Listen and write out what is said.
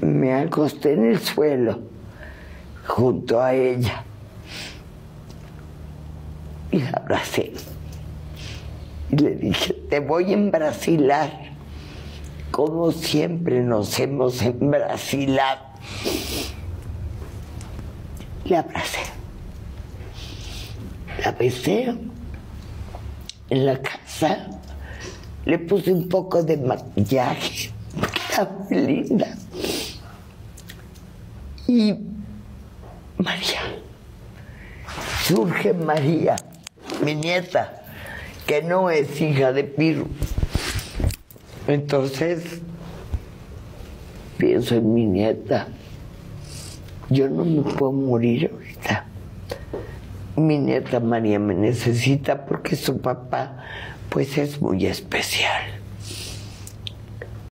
me acosté en el suelo junto a ella y la abracé. Y le dije, te voy a embrasilar, como siempre nos hemos embrasilado. Le abracé. La besé en la casa. Le puse un poco de maquillaje, muy linda. Y María, surge María, mi nieta, que no es hija de Piru. Entonces, pienso en mi nieta. Yo no me puedo morir ahorita. Mi nieta María me necesita porque su papá, pues es muy especial.